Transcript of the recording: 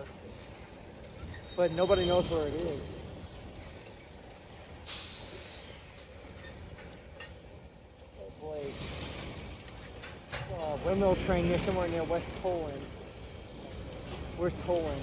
somewhere. But nobody knows where it is. Oh uh, windmill train near somewhere near West Poland. Where's Poland?